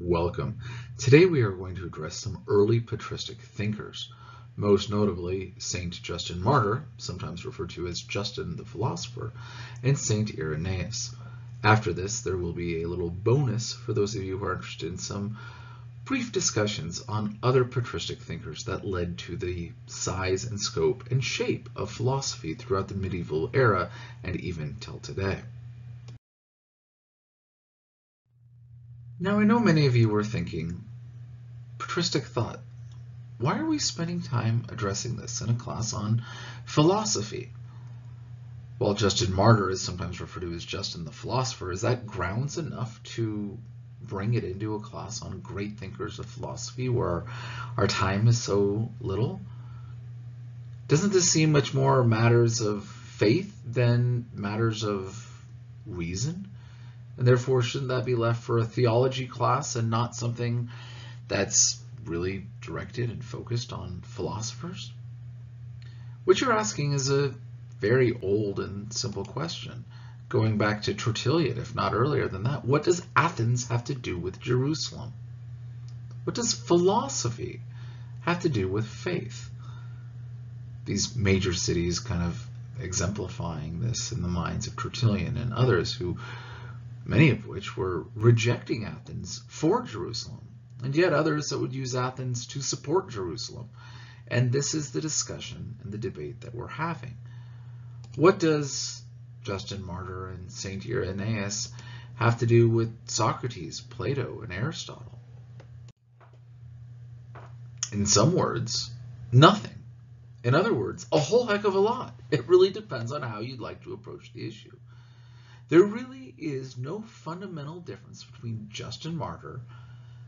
Welcome. Today we are going to address some early patristic thinkers, most notably Saint Justin Martyr, sometimes referred to as Justin the Philosopher, and Saint Irenaeus. After this, there will be a little bonus for those of you who are interested in some brief discussions on other patristic thinkers that led to the size and scope and shape of philosophy throughout the medieval era and even till today. Now, I know many of you were thinking, patristic thought, why are we spending time addressing this in a class on philosophy? While Justin Martyr is sometimes referred to as Justin the Philosopher, is that grounds enough to bring it into a class on great thinkers of philosophy where our time is so little? Doesn't this seem much more matters of faith than matters of reason? And therefore, shouldn't that be left for a theology class and not something that's really directed and focused on philosophers? What you're asking is a very old and simple question, going back to Tertullian, if not earlier than that. What does Athens have to do with Jerusalem? What does philosophy have to do with faith? These major cities kind of exemplifying this in the minds of Tertullian and others who many of which were rejecting Athens for Jerusalem, and yet others that would use Athens to support Jerusalem. And this is the discussion and the debate that we're having. What does Justin Martyr and St. Irenaeus have to do with Socrates, Plato, and Aristotle? In some words, nothing. In other words, a whole heck of a lot. It really depends on how you'd like to approach the issue. There really is no fundamental difference between Justin Martyr,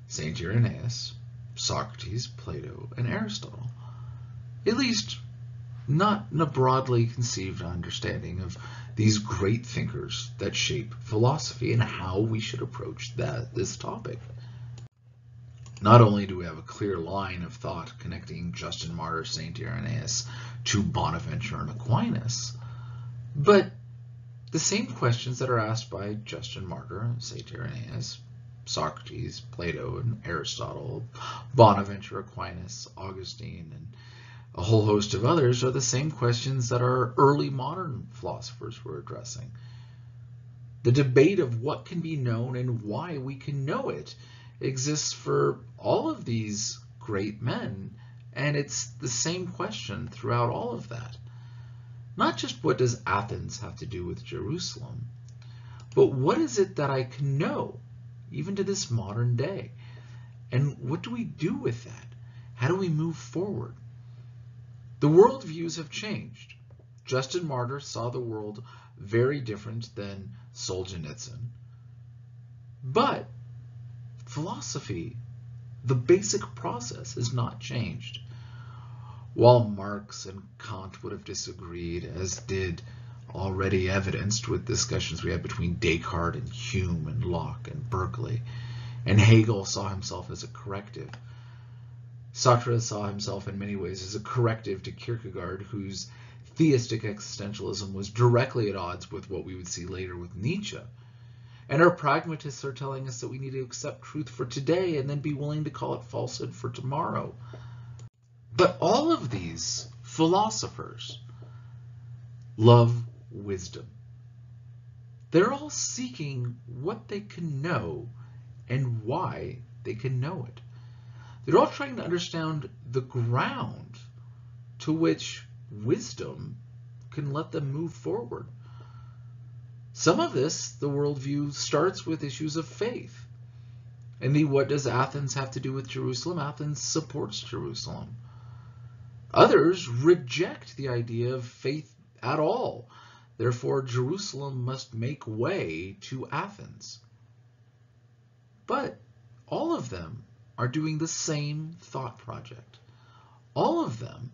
St. Irenaeus, Socrates, Plato, and Aristotle. At least, not in a broadly conceived understanding of these great thinkers that shape philosophy and how we should approach that this topic. Not only do we have a clear line of thought connecting Justin Martyr, St. Irenaeus to Bonaventure and Aquinas, but the same questions that are asked by Justin Martyr, St. Irenaeus, Socrates, Plato, and Aristotle, Bonaventure, Aquinas, Augustine, and a whole host of others are the same questions that our early modern philosophers were addressing. The debate of what can be known and why we can know it exists for all of these great men, and it's the same question throughout all of that. Not just what does Athens have to do with Jerusalem, but what is it that I can know, even to this modern day? And what do we do with that? How do we move forward? The worldviews have changed. Justin Martyr saw the world very different than Solzhenitsyn. But philosophy, the basic process, has not changed. While Marx and Kant would have disagreed, as did already evidenced with discussions we had between Descartes and Hume and Locke and Berkeley, and Hegel saw himself as a corrective. Sartre saw himself in many ways as a corrective to Kierkegaard, whose theistic existentialism was directly at odds with what we would see later with Nietzsche. And our pragmatists are telling us that we need to accept truth for today and then be willing to call it falsehood for tomorrow. But all of these philosophers love wisdom. They're all seeking what they can know and why they can know it. They're all trying to understand the ground to which wisdom can let them move forward. Some of this, the worldview, starts with issues of faith. And the what does Athens have to do with Jerusalem? Athens supports Jerusalem. Others reject the idea of faith at all. Therefore, Jerusalem must make way to Athens. But all of them are doing the same thought project. All of them,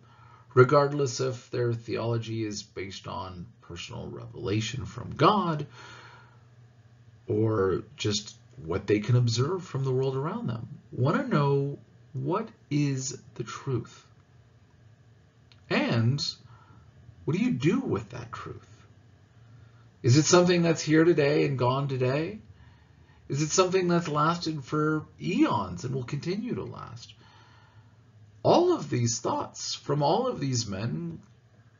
regardless if their theology is based on personal revelation from God or just what they can observe from the world around them, want to know what is the truth. What do you do with that truth? Is it something that's here today and gone today? Is it something that's lasted for eons and will continue to last? All of these thoughts from all of these men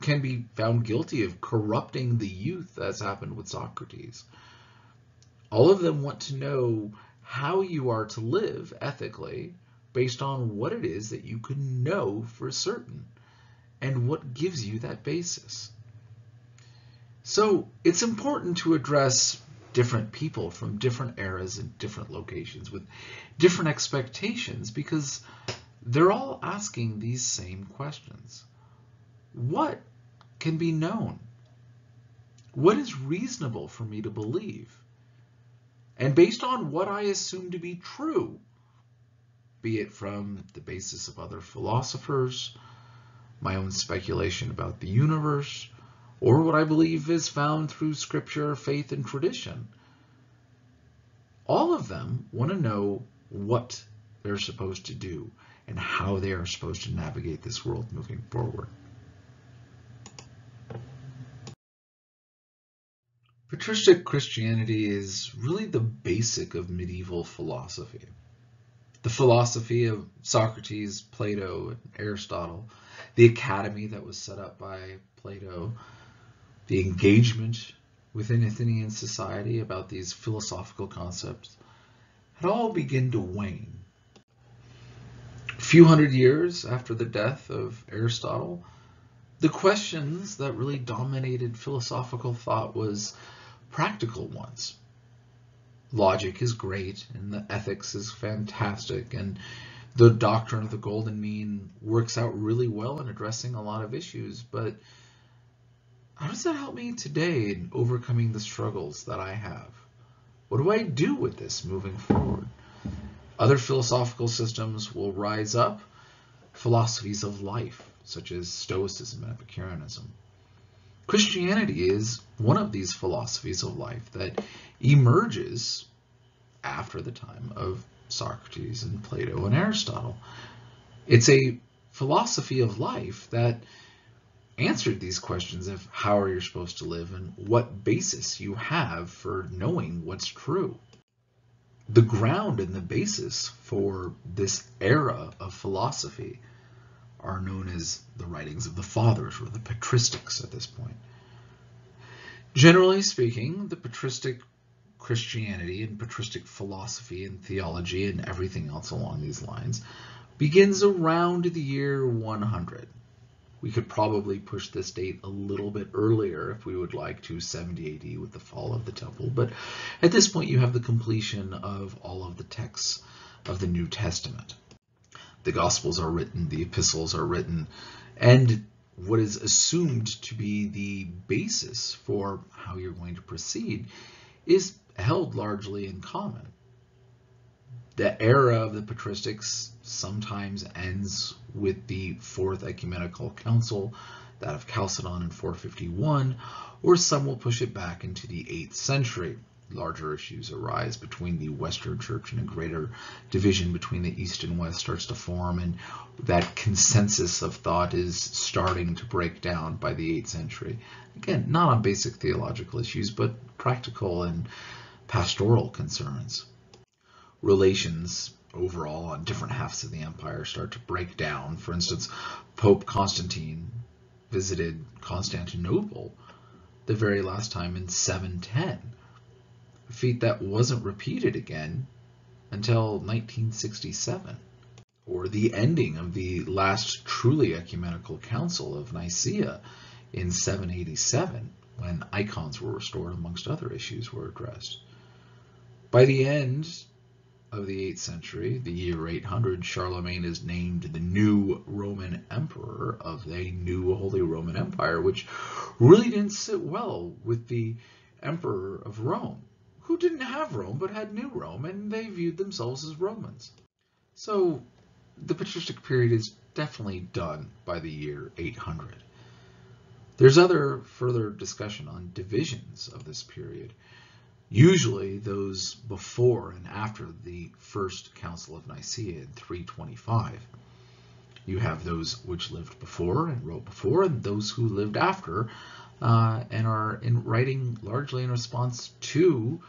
can be found guilty of corrupting the youth, as happened with Socrates. All of them want to know how you are to live ethically based on what it is that you can know for certain and what gives you that basis. So it's important to address different people from different eras and different locations with different expectations because they're all asking these same questions. What can be known? What is reasonable for me to believe? And based on what I assume to be true, be it from the basis of other philosophers, my own speculation about the universe, or what I believe is found through scripture, faith, and tradition. All of them want to know what they're supposed to do and how they are supposed to navigate this world moving forward. Patristic Christianity is really the basic of medieval philosophy. The philosophy of Socrates, Plato, and Aristotle, the academy that was set up by Plato, the engagement within Athenian society about these philosophical concepts had all begun to wane. A few hundred years after the death of Aristotle, the questions that really dominated philosophical thought was practical ones. Logic is great and the ethics is fantastic and the doctrine of the golden mean works out really well in addressing a lot of issues, but how does that help me today in overcoming the struggles that I have? What do I do with this moving forward? Other philosophical systems will rise up, philosophies of life, such as Stoicism and Epicureanism. Christianity is one of these philosophies of life that emerges after the time of Socrates and Plato and Aristotle. It's a philosophy of life that answered these questions of how are you supposed to live and what basis you have for knowing what's true. The ground and the basis for this era of philosophy are known as the writings of the fathers or the patristics at this point. Generally speaking, the patristic Christianity and patristic philosophy and theology and everything else along these lines begins around the year 100. We could probably push this date a little bit earlier if we would like to 70 AD with the fall of the temple, but at this point you have the completion of all of the texts of the New Testament. The Gospels are written, the epistles are written, and what is assumed to be the basis for how you're going to proceed is held largely in common. The era of the patristics sometimes ends with the Fourth Ecumenical Council, that of Chalcedon in 451, or some will push it back into the 8th century larger issues arise between the Western Church and a greater division between the East and West starts to form, and that consensus of thought is starting to break down by the 8th century. Again, not on basic theological issues, but practical and pastoral concerns. Relations overall on different halves of the empire start to break down. For instance, Pope Constantine visited Constantinople the very last time in 710 a feat that wasn't repeated again until 1967, or the ending of the last truly ecumenical council of Nicaea in 787, when icons were restored amongst other issues were addressed. By the end of the 8th century, the year 800, Charlemagne is named the new Roman emperor of the new Holy Roman Empire, which really didn't sit well with the emperor of Rome who didn't have Rome but had New Rome, and they viewed themselves as Romans. So the patristic period is definitely done by the year 800. There's other further discussion on divisions of this period, usually those before and after the First Council of Nicaea in 325. You have those which lived before and wrote before, and those who lived after uh, and are in writing largely in response to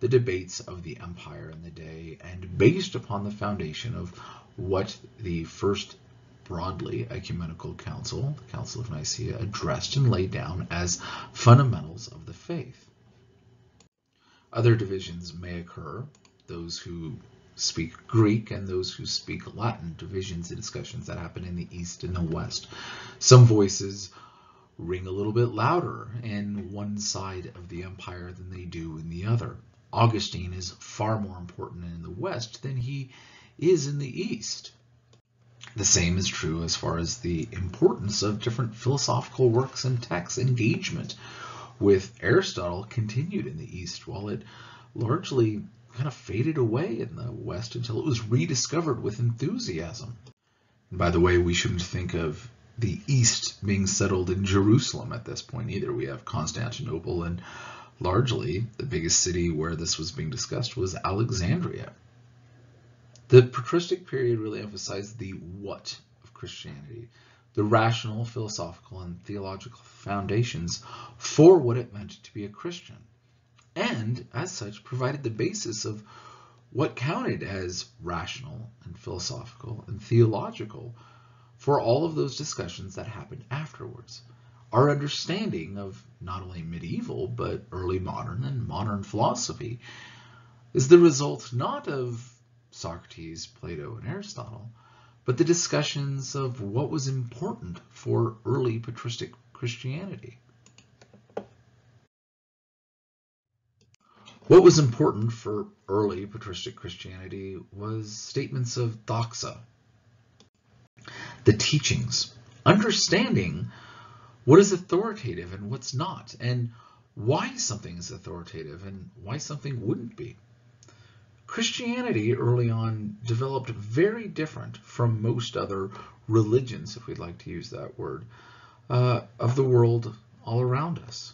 the debates of the empire in the day and based upon the foundation of what the first broadly ecumenical council, the Council of Nicaea, addressed and laid down as fundamentals of the faith. Other divisions may occur, those who speak Greek and those who speak Latin, divisions and discussions that happen in the East and the West. Some voices ring a little bit louder in one side of the empire than they do in the other. Augustine is far more important in the West than he is in the East. The same is true as far as the importance of different philosophical works and texts. Engagement with Aristotle continued in the East while it largely kind of faded away in the West until it was rediscovered with enthusiasm. And by the way, we shouldn't think of the East being settled in Jerusalem at this point either. We have Constantinople and largely the biggest city where this was being discussed was Alexandria. The patristic period really emphasized the what of Christianity, the rational, philosophical, and theological foundations for what it meant to be a Christian, and as such provided the basis of what counted as rational and philosophical and theological for all of those discussions that happened afterwards. Our understanding of not only medieval, but early modern and modern philosophy is the result not of Socrates, Plato, and Aristotle, but the discussions of what was important for early patristic Christianity. What was important for early patristic Christianity was statements of doxa, the teachings, understanding what is authoritative and what's not, and why something is authoritative and why something wouldn't be. Christianity early on developed very different from most other religions, if we'd like to use that word, uh, of the world all around us.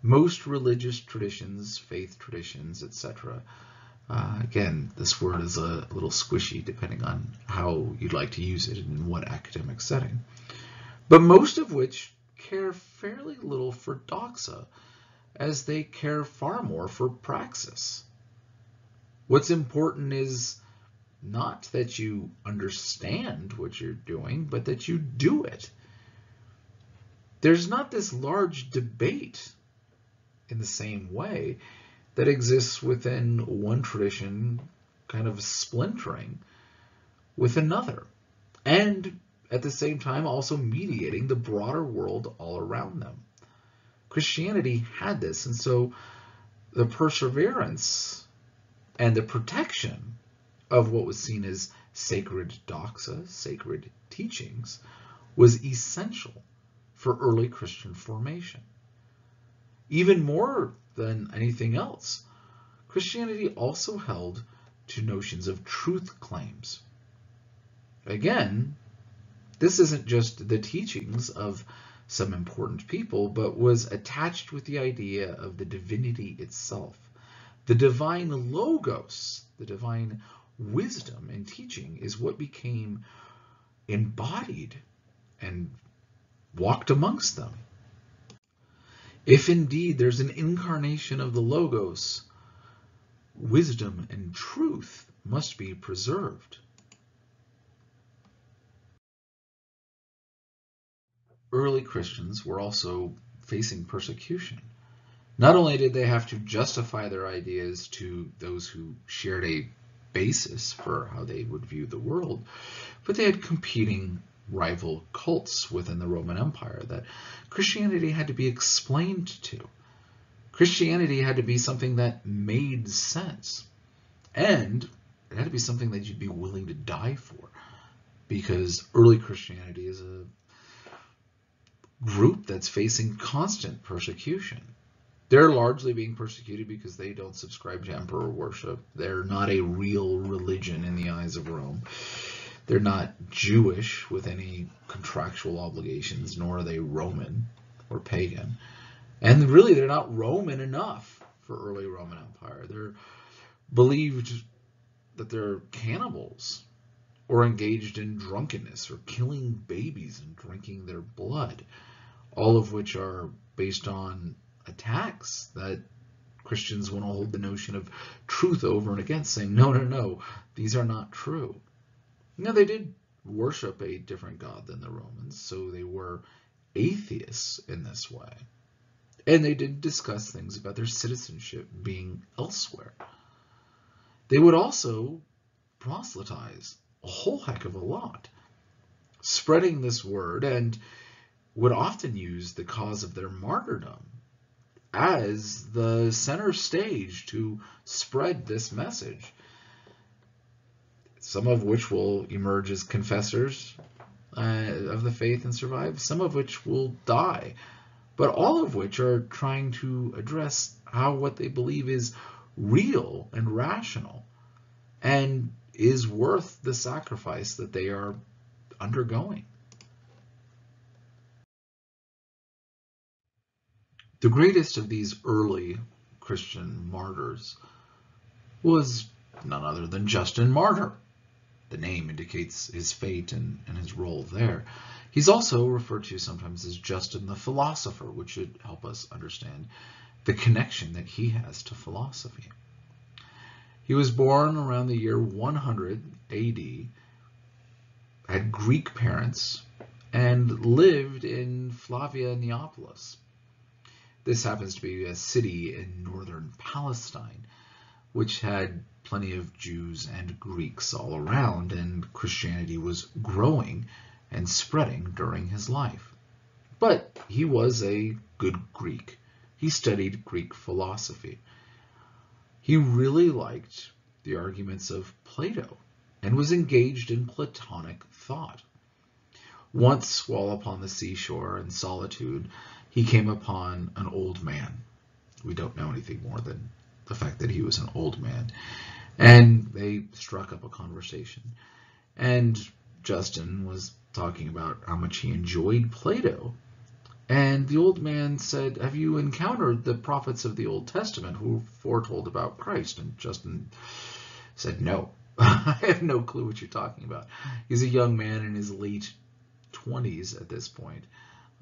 Most religious traditions, faith traditions, etc., uh, again, this word is a little squishy depending on how you'd like to use it and in what academic setting. But most of which care fairly little for doxa, as they care far more for praxis. What's important is not that you understand what you're doing, but that you do it. There's not this large debate in the same way that exists within one tradition kind of splintering with another. And at the same time also mediating the broader world all around them. Christianity had this, and so the perseverance and the protection of what was seen as sacred doxa, sacred teachings, was essential for early Christian formation. Even more than anything else, Christianity also held to notions of truth claims. Again, this isn't just the teachings of some important people, but was attached with the idea of the divinity itself. The divine logos, the divine wisdom and teaching is what became embodied and walked amongst them. If indeed there's an incarnation of the logos, wisdom and truth must be preserved. Early Christians were also facing persecution. Not only did they have to justify their ideas to those who shared a basis for how they would view the world, but they had competing rival cults within the Roman Empire that Christianity had to be explained to. Christianity had to be something that made sense. And it had to be something that you'd be willing to die for. Because early Christianity is a group that's facing constant persecution. They're largely being persecuted because they don't subscribe to emperor worship. They're not a real religion in the eyes of Rome. They're not Jewish with any contractual obligations, nor are they Roman or pagan. And really, they're not Roman enough for early Roman Empire. They're believed that they're cannibals or engaged in drunkenness or killing babies and drinking their blood, all of which are based on attacks that Christians want to hold the notion of truth over and against, saying, no, no, no, these are not true. Now, they did worship a different God than the Romans, so they were atheists in this way. And they did discuss things about their citizenship being elsewhere. They would also proselytize a whole heck of a lot, spreading this word, and would often use the cause of their martyrdom as the center stage to spread this message. Some of which will emerge as confessors uh, of the faith and survive, some of which will die, but all of which are trying to address how what they believe is real and rational and is worth the sacrifice that they are undergoing. The greatest of these early Christian martyrs was none other than Justin Martyr. The name indicates his fate and, and his role there. He's also referred to sometimes as Justin the philosopher, which should help us understand the connection that he has to philosophy. He was born around the year 100 AD, had Greek parents, and lived in Flavia Neapolis. This happens to be a city in northern Palestine, which had plenty of Jews and Greeks all around, and Christianity was growing and spreading during his life. But he was a good Greek. He studied Greek philosophy. He really liked the arguments of Plato and was engaged in Platonic thought. Once, while upon the seashore in solitude, he came upon an old man. We don't know anything more than the fact that he was an old man. And they struck up a conversation. And Justin was talking about how much he enjoyed Plato. And the old man said, Have you encountered the prophets of the Old Testament who foretold about Christ? And Justin said, No. I have no clue what you're talking about. He's a young man in his late 20s at this point,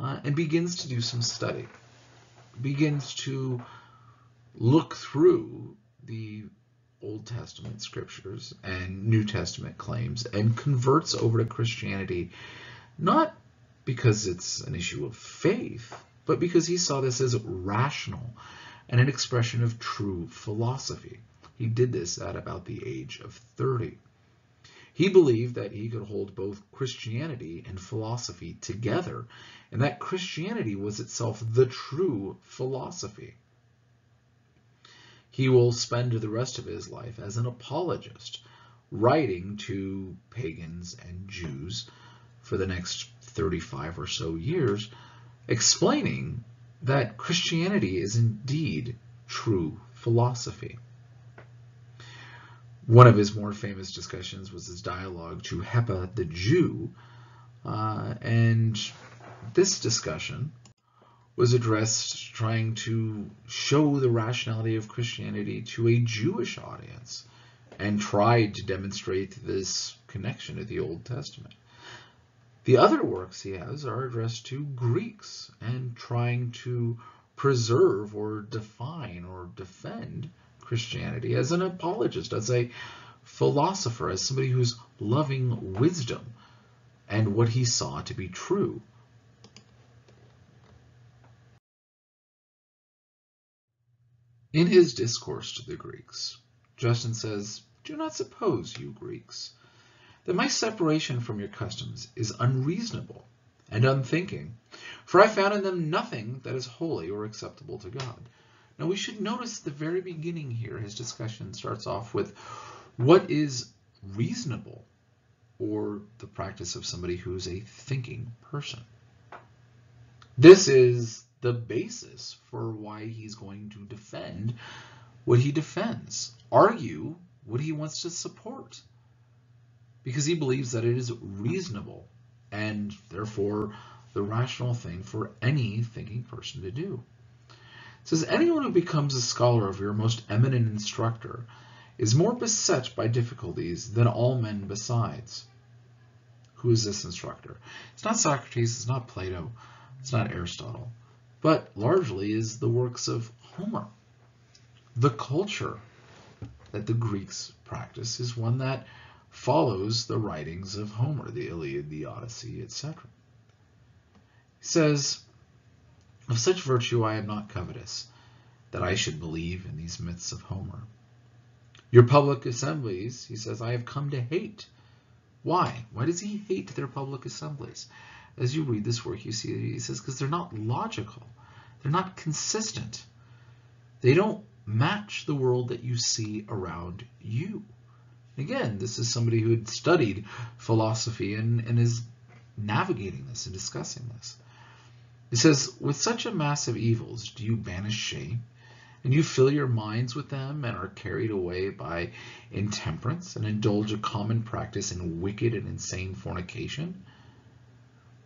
uh, and begins to do some study. Begins to look through the Old Testament scriptures and New Testament claims and converts over to Christianity, not because it's an issue of faith, but because he saw this as rational and an expression of true philosophy. He did this at about the age of 30. He believed that he could hold both Christianity and philosophy together, and that Christianity was itself the true philosophy. He will spend the rest of his life as an apologist, writing to pagans and Jews for the next 35 or so years, explaining that Christianity is indeed true philosophy. One of his more famous discussions was his dialogue to Hepa the Jew, uh, and this discussion was addressed trying to show the rationality of Christianity to a Jewish audience and tried to demonstrate this connection to the Old Testament. The other works he has are addressed to Greeks and trying to preserve or define or defend Christianity as an apologist, as a philosopher, as somebody who's loving wisdom and what he saw to be true. In his discourse to the Greeks, Justin says, Do not suppose, you Greeks, that my separation from your customs is unreasonable and unthinking, for I found in them nothing that is holy or acceptable to God. Now we should notice at the very beginning here, his discussion starts off with what is reasonable or the practice of somebody who's a thinking person. This is the basis for why he's going to defend what he defends, argue what he wants to support, because he believes that it is reasonable and therefore the rational thing for any thinking person to do. Says, anyone who becomes a scholar of your most eminent instructor is more beset by difficulties than all men besides. Who is this instructor? It's not Socrates, it's not Plato, it's not Aristotle but largely is the works of Homer. the culture that the Greeks practice is one that follows the writings of Homer, the Iliad, the Odyssey, etc. He says, Of such virtue I am not covetous, that I should believe in these myths of Homer. Your public assemblies, he says, I have come to hate. Why? Why does he hate their public assemblies? As you read this work, you see he says, because they're not logical. They're not consistent. They don't match the world that you see around you. Again, this is somebody who had studied philosophy and, and is navigating this and discussing this. He says, with such a mass of evils, do you banish shame? And you fill your minds with them and are carried away by intemperance and indulge a common practice in wicked and insane fornication?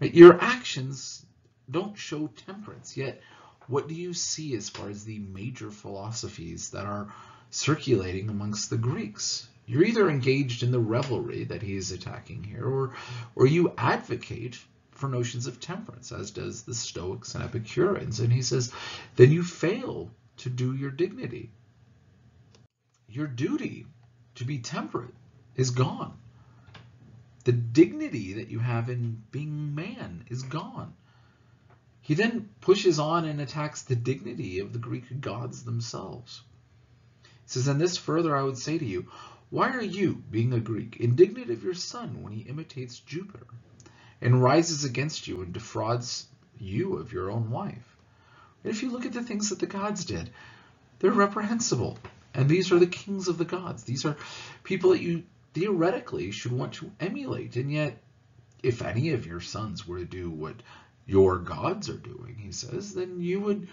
Your actions don't show temperance, yet what do you see as far as the major philosophies that are circulating amongst the Greeks? You're either engaged in the revelry that he is attacking here, or, or you advocate for notions of temperance, as does the Stoics and Epicureans. And he says, then you fail to do your dignity. Your duty to be temperate is gone. The dignity that you have in being man is gone. He then pushes on and attacks the dignity of the Greek gods themselves. He says, and this further I would say to you, why are you, being a Greek, indignant of your son when he imitates Jupiter, and rises against you and defrauds you of your own wife? And if you look at the things that the gods did, they're reprehensible. And these are the kings of the gods. These are people that you theoretically should want to emulate. And yet, if any of your sons were to do what your gods are doing, he says, then you would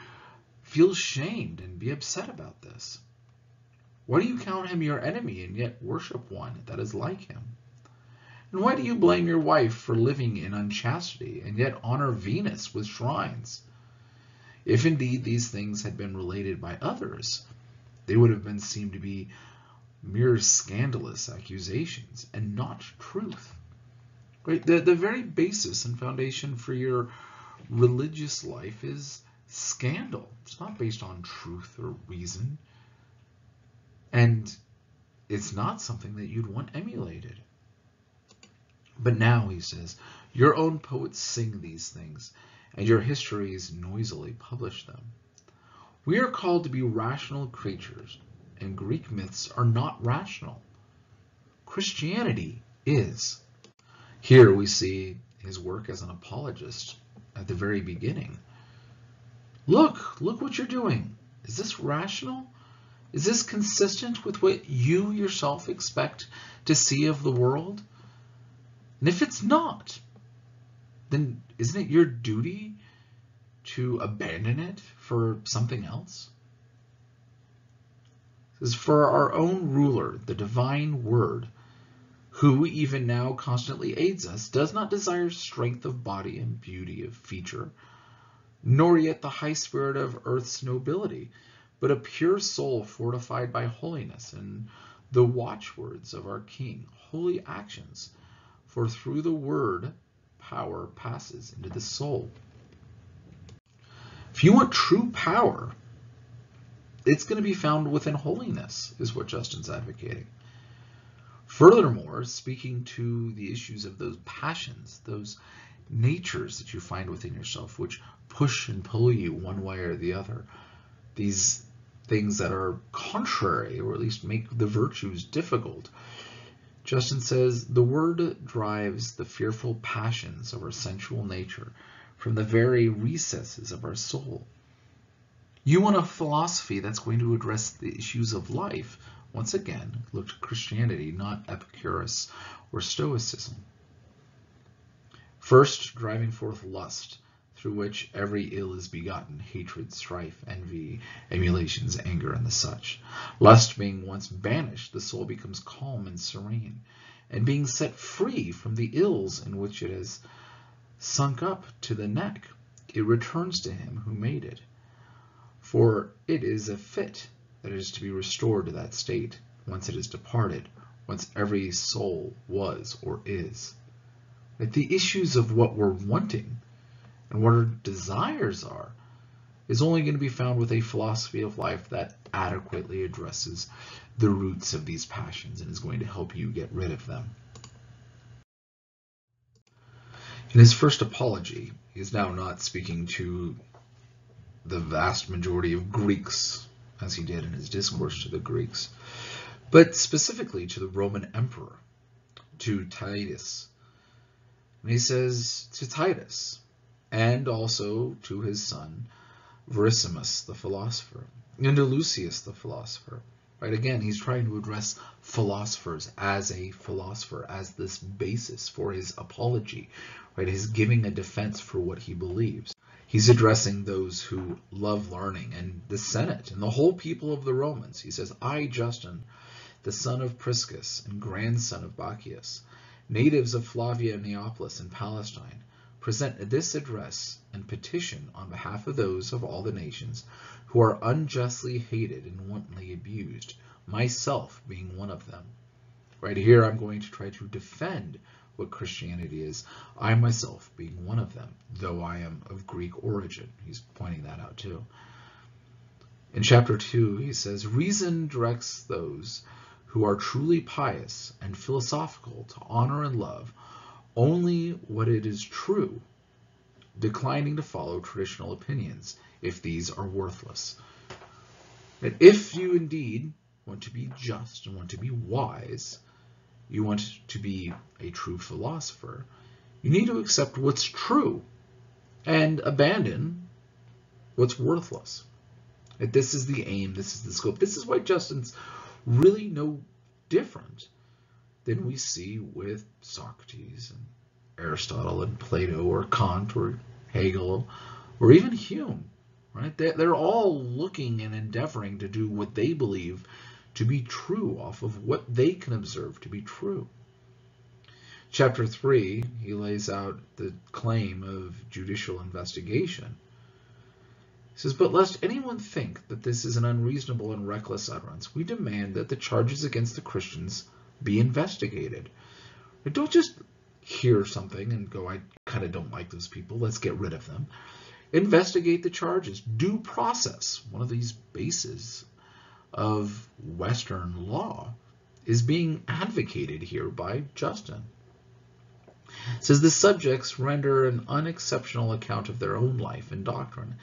feel shamed and be upset about this. Why do you count him your enemy and yet worship one that is like him? And why do you blame your wife for living in unchastity and yet honor Venus with shrines? If indeed these things had been related by others, they would have been seen to be mere scandalous accusations and not truth. Right? The, the very basis and foundation for your religious life is scandal. It's not based on truth or reason. And it's not something that you'd want emulated. But now, he says, your own poets sing these things, and your histories noisily publish them. We are called to be rational creatures, and Greek myths are not rational. Christianity is. Here we see his work as an apologist at the very beginning. Look, look what you're doing. Is this rational? Is this consistent with what you yourself expect to see of the world? And if it's not, then isn't it your duty to abandon it for something else? It For our own ruler, the divine word, who even now constantly aids us, does not desire strength of body and beauty of feature, nor yet the high spirit of earth's nobility, but a pure soul fortified by holiness and the watchwords of our King, holy actions, for through the word power passes into the soul. If you want true power, it's going to be found within holiness, is what Justin's advocating. Furthermore, speaking to the issues of those passions, those natures that you find within yourself, which push and pull you one way or the other, these things that are contrary, or at least make the virtues difficult. Justin says, the word drives the fearful passions of our sensual nature from the very recesses of our soul. You want a philosophy that's going to address the issues of life, once again, look to Christianity, not Epicurus or Stoicism. First, driving forth lust, through which every ill is begotten, hatred, strife, envy, emulations, anger, and the such. Lust being once banished, the soul becomes calm and serene, and being set free from the ills in which it has sunk up to the neck, it returns to him who made it. For it is a fit that is to be restored to that state, once it is departed, once every soul was or is. That the issues of what we're wanting and what our desires are, is only going to be found with a philosophy of life that adequately addresses the roots of these passions and is going to help you get rid of them. In his first apology, he is now not speaking to the vast majority of Greeks, as he did in his discourse to the Greeks, but specifically to the Roman emperor, to Titus. And he says to Titus, and also to his son Verissimus, the philosopher, and to Lucius, the philosopher. Right? Again, he's trying to address philosophers as a philosopher, as this basis for his apology, right? He's giving a defense for what he believes. He's addressing those who love learning and the Senate and the whole people of the Romans. He says, I, Justin, the son of Priscus and grandson of Bacchius, natives of Flavia and Neapolis in Palestine, present this address and petition on behalf of those of all the nations who are unjustly hated and wantonly abused, myself being one of them. Right here, I'm going to try to defend what Christianity is, I myself being one of them, though I am of Greek origin. He's pointing that out too. In chapter 2, he says, Reason directs those who are truly pious and philosophical to honor and love only what it is true, declining to follow traditional opinions if these are worthless. That if you indeed want to be just and want to be wise, you want to be a true philosopher, you need to accept what's true and abandon what's worthless. This is the aim, this is the scope. This is why Justin's really no different than hmm. we see with Socrates and Aristotle and Plato or Kant or Hegel or even Hume. Right? They're all looking and endeavoring to do what they believe to be true off of what they can observe to be true. Chapter 3, he lays out the claim of judicial investigation. He says, But lest anyone think that this is an unreasonable and reckless utterance, we demand that the charges against the Christians be investigated. Don't just hear something and go, I kind of don't like those people, let's get rid of them. Investigate the charges. Due process, one of these bases of Western law, is being advocated here by Justin. Says the subjects render an unexceptional account of their own life and doctrine,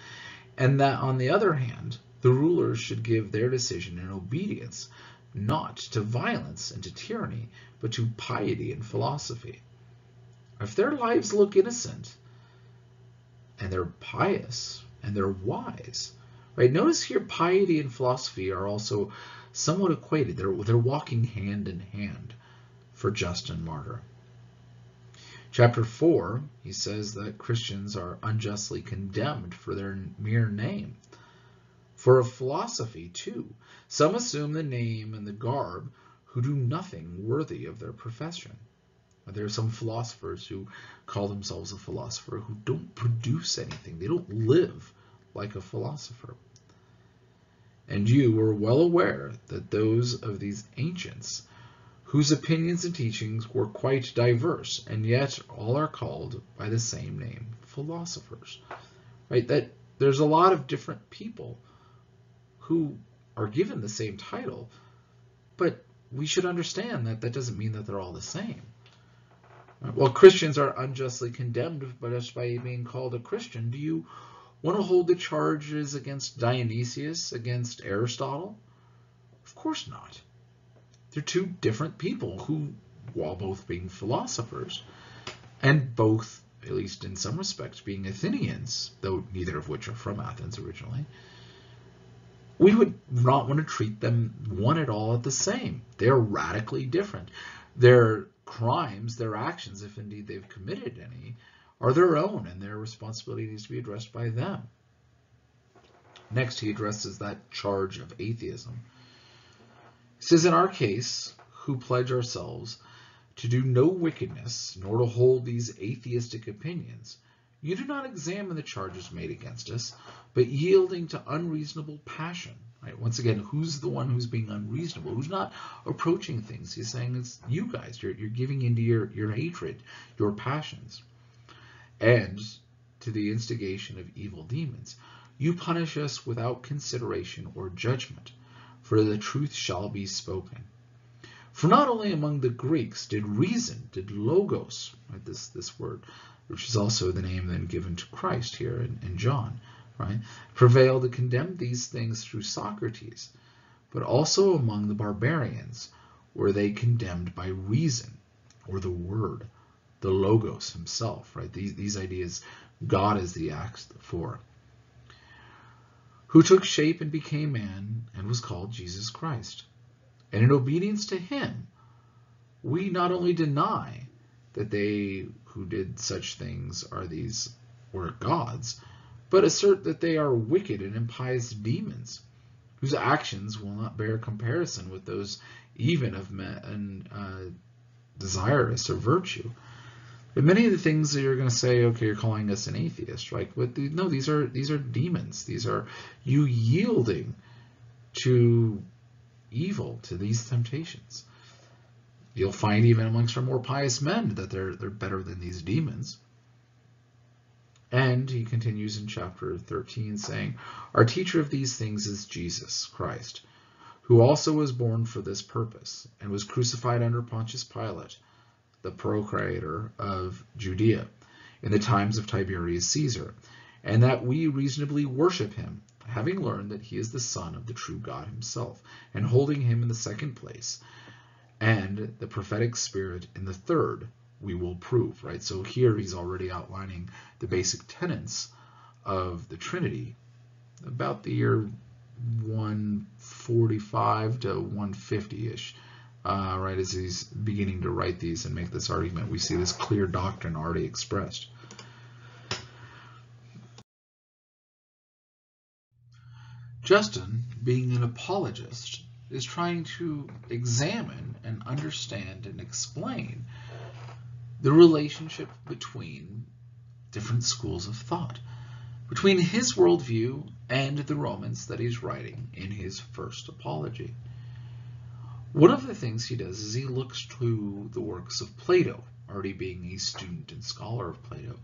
and that on the other hand, the rulers should give their decision in obedience not to violence and to tyranny, but to piety and philosophy. If their lives look innocent, and they're pious, and they're wise, right? Notice here piety and philosophy are also somewhat equated. They're, they're walking hand in hand for Justin Martyr. Chapter 4, he says that Christians are unjustly condemned for their mere name. For a philosophy, too, some assume the name and the garb who do nothing worthy of their profession. There are some philosophers who call themselves a philosopher who don't produce anything. They don't live like a philosopher. And you were well aware that those of these ancients whose opinions and teachings were quite diverse, and yet all are called by the same name, philosophers. Right? That there's a lot of different people who are given the same title, but we should understand that that doesn't mean that they're all the same. Well, Christians are unjustly condemned just by being called a Christian. Do you want to hold the charges against Dionysius, against Aristotle? Of course not. They're two different people who, while both being philosophers, and both, at least in some respects, being Athenians, though neither of which are from Athens originally, we would not want to treat them one at all at the same. They're radically different. Their crimes, their actions, if indeed they've committed any, are their own and their responsibility needs to be addressed by them. Next, he addresses that charge of atheism. He says, in our case, who pledge ourselves to do no wickedness, nor to hold these atheistic opinions, you do not examine the charges made against us, but yielding to unreasonable passion. Right? Once again, who's the one who's being unreasonable? Who's not approaching things? He's saying it's you guys. You're, you're giving into your, your hatred, your passions. And to the instigation of evil demons. You punish us without consideration or judgment, for the truth shall be spoken. For not only among the Greeks did reason, did logos, right, this, this word, which is also the name then given to Christ here in, in John, right, prevail to condemn these things through Socrates, but also among the barbarians were they condemned by reason, or the word, the logos himself, right? These, these ideas, God is the act for who took shape and became man and was called Jesus Christ. And in obedience to him, we not only deny that they who did such things are these were gods, but assert that they are wicked and impious demons, whose actions will not bear comparison with those even of men uh, desirous of virtue. But many of the things that you're going to say, okay, you're calling us an atheist, right? But the, no, these are these are demons. These are you yielding to evil, to these temptations. You'll find even amongst our more pious men that they're they're better than these demons. And he continues in chapter 13 saying, Our teacher of these things is Jesus Christ, who also was born for this purpose, and was crucified under Pontius Pilate the procurator of Judea in the times of Tiberius Caesar, and that we reasonably worship him, having learned that he is the Son of the true God himself, and holding him in the second place, and the prophetic spirit in the third, we will prove, right? So here he's already outlining the basic tenets of the Trinity about the year 145 to 150-ish uh, right as he's beginning to write these and make this argument, we see this clear doctrine already expressed. Justin, being an apologist, is trying to examine and understand and explain the relationship between different schools of thought, between his worldview and the Romans that he's writing in his first apology. One of the things he does is he looks to the works of Plato, already being a student and scholar of Plato.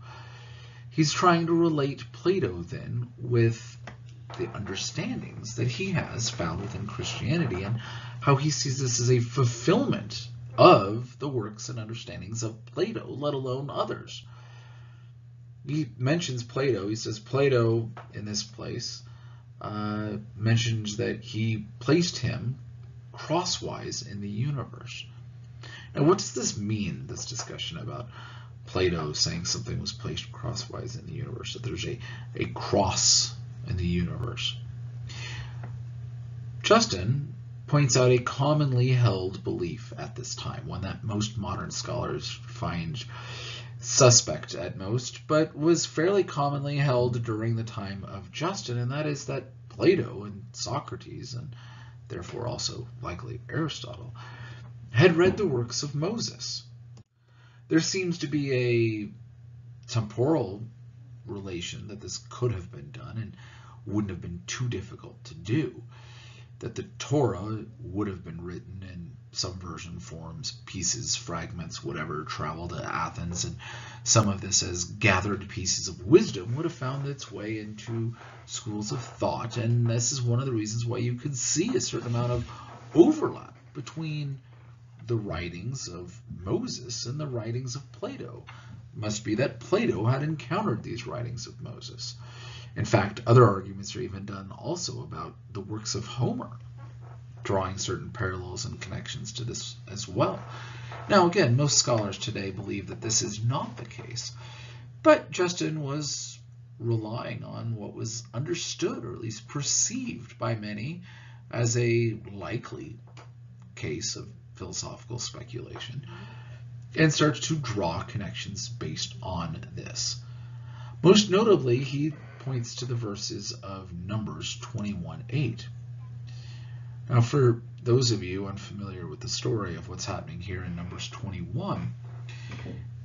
He's trying to relate Plato then with the understandings that he has found within Christianity and how he sees this as a fulfillment of the works and understandings of Plato, let alone others. He mentions Plato. He says Plato in this place uh, mentions that he placed him crosswise in the universe. Now, what does this mean, this discussion about Plato saying something was placed crosswise in the universe, that there's a, a cross in the universe? Justin points out a commonly held belief at this time, one that most modern scholars find suspect at most, but was fairly commonly held during the time of Justin, and that is that Plato and Socrates and therefore also likely Aristotle, had read the works of Moses. There seems to be a temporal relation that this could have been done and wouldn't have been too difficult to do. That the Torah would have been written in some version forms, pieces, fragments, whatever, travel to Athens, and some of this as gathered pieces of wisdom would have found its way into schools of thought, and this is one of the reasons why you could see a certain amount of overlap between the writings of Moses and the writings of Plato. It must be that Plato had encountered these writings of Moses. In fact, other arguments are even done also about the works of Homer, drawing certain parallels and connections to this as well. Now, again, most scholars today believe that this is not the case, but Justin was relying on what was understood, or at least perceived by many, as a likely case of philosophical speculation, and starts to draw connections based on this. Most notably, he points to the verses of Numbers 21:8. Now, for those of you unfamiliar with the story of what's happening here in Numbers 21,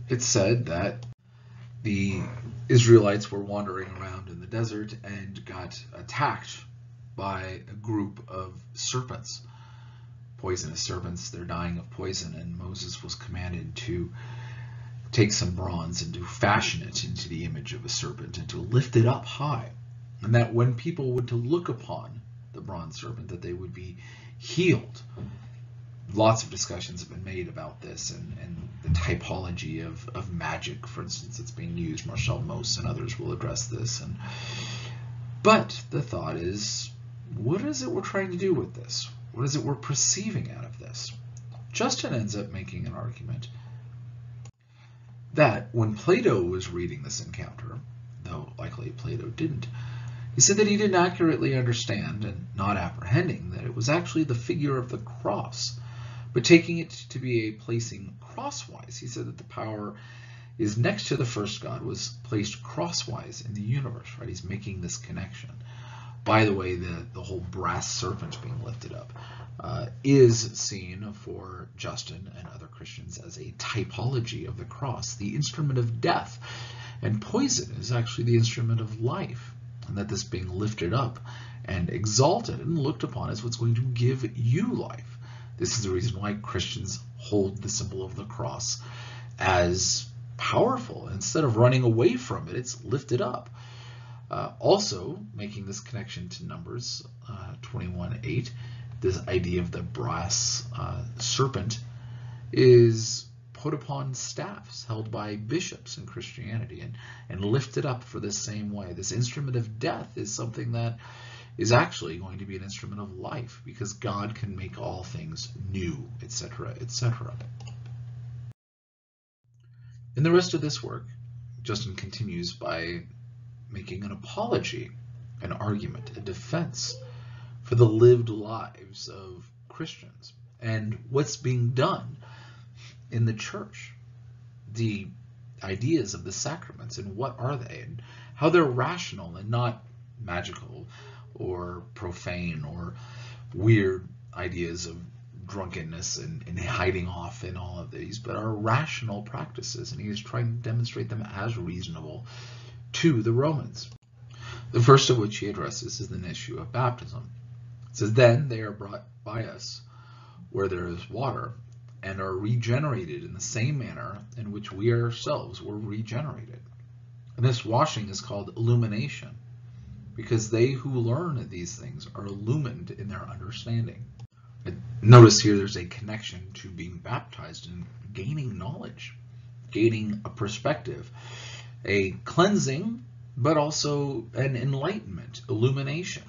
it said that the Israelites were wandering around in the desert and got attacked by a group of serpents, poisonous serpents. They're dying of poison, and Moses was commanded to take some bronze and to fashion it into the image of a serpent and to lift it up high and that when people would to look upon the bronze serpent, that they would be healed. Lots of discussions have been made about this and, and the typology of, of magic, for instance, that's being used. Marcel Mauss and others will address this. And But the thought is, what is it we're trying to do with this? What is it we're perceiving out of this? Justin ends up making an argument that when Plato was reading this encounter, though likely Plato didn't, he said that he didn't accurately understand and not apprehending that it was actually the figure of the cross, but taking it to be a placing crosswise. He said that the power is next to the first God was placed crosswise in the universe, right? He's making this connection. By the way, the, the whole brass serpent being lifted up uh, is seen for Justin and other Christians as a typology of the cross, the instrument of death. And poison is actually the instrument of life, and that this being lifted up and exalted and looked upon as what's going to give you life. This is the reason why Christians hold the symbol of the cross as powerful. Instead of running away from it, it's lifted up. Uh, also, making this connection to Numbers uh, 21:8, this idea of the brass uh, serpent is put upon staffs held by bishops in Christianity and, and lifted up for this same way. This instrument of death is something that is actually going to be an instrument of life because God can make all things new, etc., etc. In the rest of this work, Justin continues by making an apology, an argument, a defense for the lived lives of Christians and what's being done in the church. The ideas of the sacraments and what are they and how they're rational and not magical or profane or weird ideas of drunkenness and, and, hiding off in all of these, but are rational practices, and he is trying to demonstrate them as reasonable to the Romans. The first of which he addresses is the issue of baptism. It says, Then they are brought by us where there is water, and are regenerated in the same manner in which we ourselves were regenerated. And this washing is called illumination, because they who learn these things are illumined in their understanding. Notice here there's a connection to being baptized and gaining knowledge, gaining a perspective a cleansing, but also an enlightenment, illumination.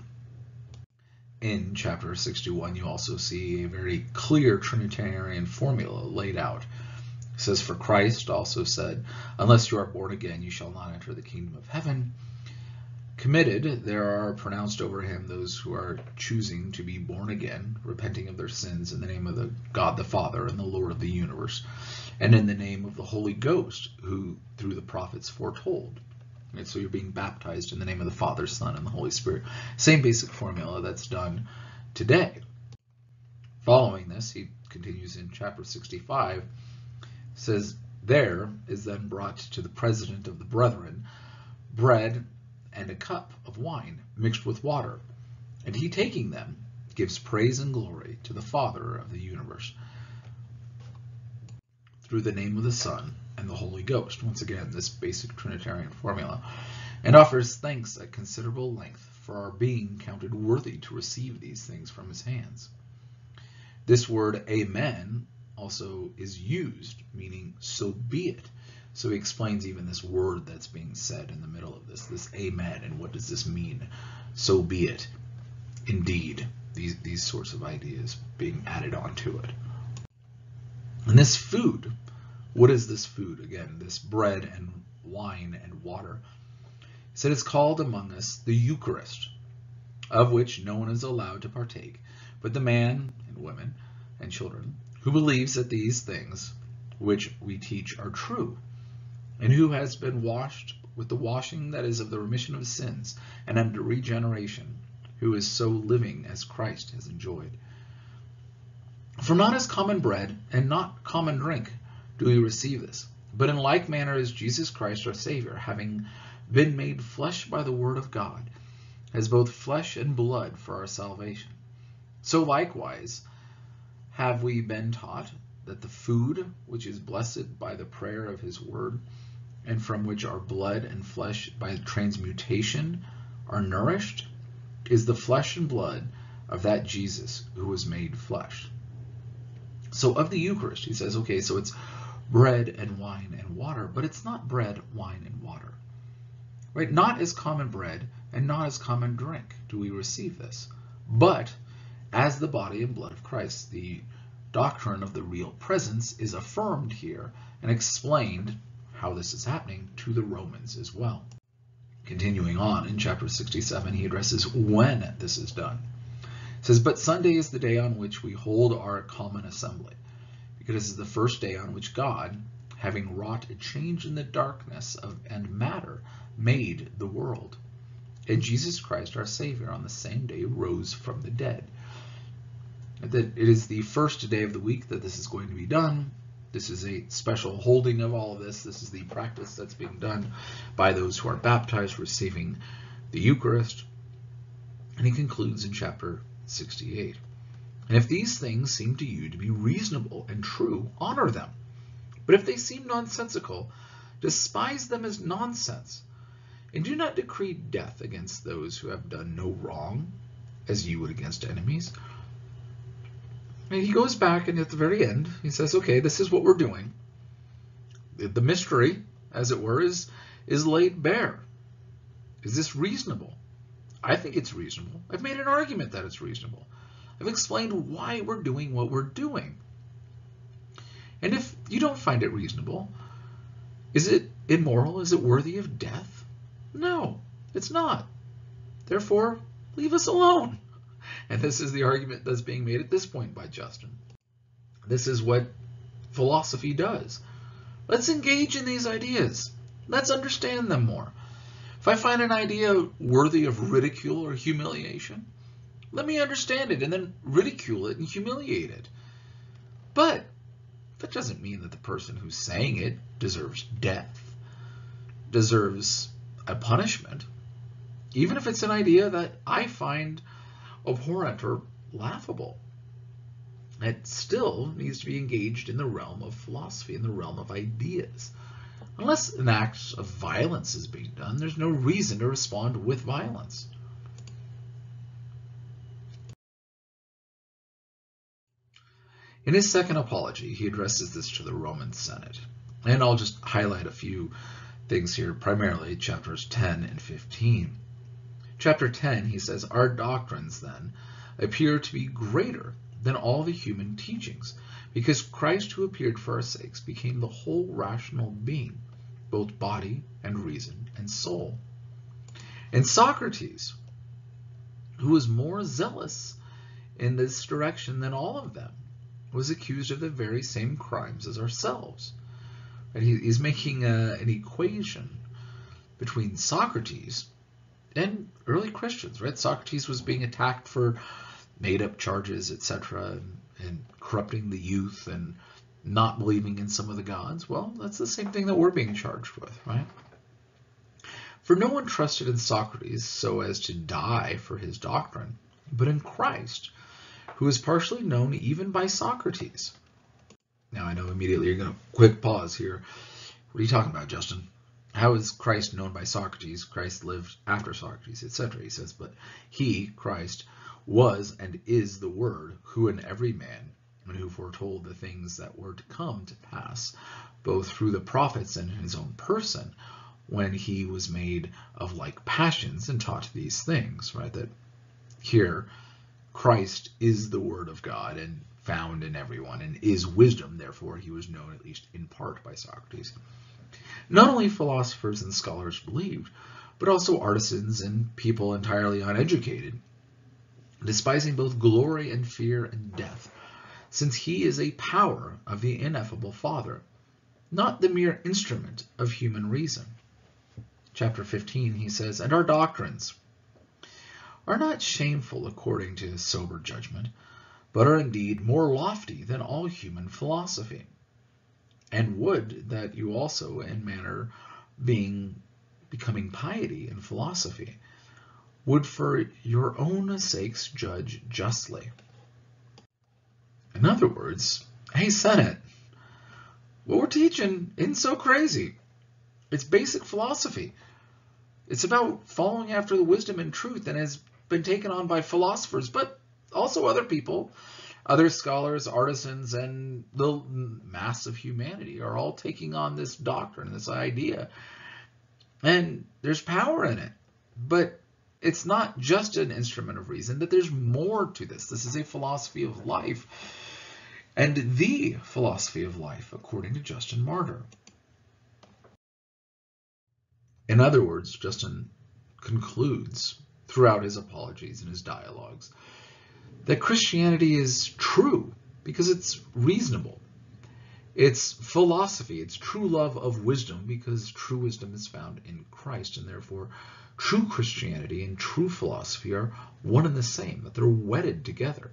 In chapter 61, you also see a very clear Trinitarian formula laid out. It says, For Christ also said, Unless you are born again, you shall not enter the kingdom of heaven. Committed, there are pronounced over him those who are choosing to be born again, repenting of their sins in the name of the God the Father and the Lord of the universe and in the name of the Holy Ghost, who through the prophets foretold. So you're being baptized in the name of the Father, Son, and the Holy Spirit. Same basic formula that's done today. Following this, he continues in chapter 65, says, There is then brought to the president of the brethren bread and a cup of wine mixed with water, and he taking them gives praise and glory to the Father of the universe through the name of the Son and the Holy Ghost. Once again, this basic Trinitarian formula. And offers thanks at considerable length for our being counted worthy to receive these things from his hands. This word amen also is used, meaning so be it. So he explains even this word that's being said in the middle of this, this amen, and what does this mean? So be it. Indeed, these, these sorts of ideas being added onto it. And this food what is this food? Again, this bread and wine and water. He said it's called among us the Eucharist, of which no one is allowed to partake, but the man and women and children who believes that these things which we teach are true, and who has been washed with the washing that is of the remission of sins and under regeneration, who is so living as Christ has enjoyed. For not as common bread and not common drink do we receive this. But in like manner as Jesus Christ our Savior, having been made flesh by the word of God, has both flesh and blood for our salvation. So likewise have we been taught that the food which is blessed by the prayer of his word, and from which our blood and flesh by transmutation are nourished is the flesh and blood of that Jesus who was made flesh. So of the Eucharist, he says, okay, so it's bread and wine and water, but it's not bread, wine, and water. Right? Not as common bread and not as common drink do we receive this, but as the body and blood of Christ. The doctrine of the real presence is affirmed here and explained how this is happening to the Romans as well. Continuing on in chapter 67, he addresses when this is done. It says, But Sunday is the day on which we hold our common assembly, it is the first day on which God, having wrought a change in the darkness of and matter, made the world. And Jesus Christ, our Savior, on the same day rose from the dead. That it is the first day of the week that this is going to be done. This is a special holding of all of this. This is the practice that's being done by those who are baptized, receiving the Eucharist. And he concludes in chapter 68. And if these things seem to you to be reasonable and true, honor them. But if they seem nonsensical, despise them as nonsense. And do not decree death against those who have done no wrong, as you would against enemies. And he goes back, and at the very end, he says, okay, this is what we're doing. The mystery, as it were, is, is laid bare. Is this reasonable? I think it's reasonable. I've made an argument that it's reasonable. I've explained why we're doing what we're doing. And if you don't find it reasonable, is it immoral? Is it worthy of death? No, it's not. Therefore, leave us alone. And this is the argument that's being made at this point by Justin. This is what philosophy does. Let's engage in these ideas. Let's understand them more. If I find an idea worthy of ridicule or humiliation, let me understand it and then ridicule it and humiliate it. But that doesn't mean that the person who's saying it deserves death, deserves a punishment, even if it's an idea that I find abhorrent or laughable. It still needs to be engaged in the realm of philosophy, in the realm of ideas. Unless an act of violence is being done, there's no reason to respond with violence. In his second apology, he addresses this to the Roman Senate. And I'll just highlight a few things here, primarily chapters 10 and 15. Chapter 10, he says, Our doctrines, then, appear to be greater than all the human teachings, because Christ who appeared for our sakes became the whole rational being, both body and reason and soul. And Socrates, who was more zealous in this direction than all of them, was accused of the very same crimes as ourselves. And he, he's making a, an equation between Socrates and early Christians, right? Socrates was being attacked for made-up charges, etc., and, and corrupting the youth and not believing in some of the gods. Well, that's the same thing that we're being charged with, right? For no one trusted in Socrates so as to die for his doctrine, but in Christ, who is partially known even by Socrates. Now I know immediately you're going to quick pause here. What are you talking about, Justin? How is Christ known by Socrates? Christ lived after Socrates, etc. He says, but he, Christ, was and is the Word, who in every man, and who foretold the things that were to come to pass, both through the prophets and in his own person, when he was made of like passions and taught these things, right? That here, Christ is the Word of God, and found in everyone and is wisdom, therefore he was known at least in part by Socrates. Not only philosophers and scholars believed, but also artisans and people entirely uneducated, despising both glory and fear and death, since he is a power of the ineffable Father, not the mere instrument of human reason. Chapter 15, he says, And our doctrines are not shameful according to his sober judgment, but are indeed more lofty than all human philosophy. And would that you also, in manner being becoming piety and philosophy, would for your own sakes judge justly. In other words, hey Senate, what we're teaching isn't so crazy. It's basic philosophy. It's about following after the wisdom and truth and has been taken on by philosophers, but also other people, other scholars, artisans, and the mass of humanity are all taking on this doctrine, this idea. And there's power in it. But it's not just an instrument of reason, that there's more to this. This is a philosophy of life and the philosophy of life, according to Justin Martyr. In other words, Justin concludes throughout his apologies and his dialogues that Christianity is true because it's reasonable. It's philosophy, it's true love of wisdom because true wisdom is found in Christ and therefore true Christianity and true philosophy are one and the same, that they're wedded together.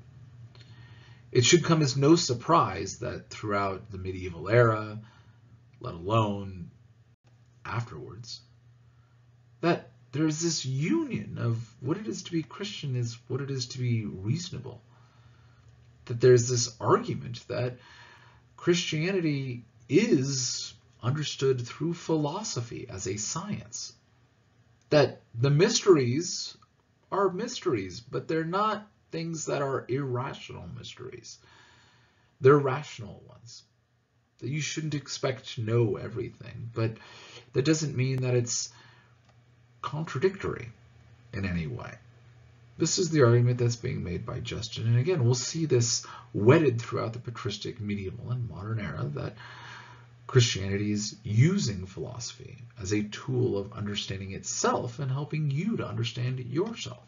It should come as no surprise that throughout the medieval era, let alone afterwards, that there's this union of what it is to be Christian is what it is to be reasonable. That there's this argument that Christianity is understood through philosophy as a science. That the mysteries are mysteries, but they're not things that are irrational mysteries. They're rational ones. That you shouldn't expect to know everything, but that doesn't mean that it's contradictory in any way. This is the argument that's being made by Justin. And again, we'll see this wedded throughout the patristic, medieval, and modern era that Christianity is using philosophy as a tool of understanding itself and helping you to understand yourself.